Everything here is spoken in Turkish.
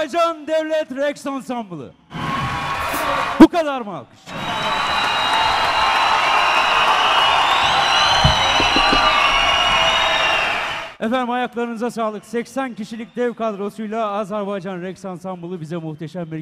Azerbaycan Devlet Rex Ansamblı. Bu kadar mı alkış? Efendim ayaklarınıza sağlık. 80 kişilik dev kadrosuyla Azerbaycan Rex Ansamblı bize muhteşem bir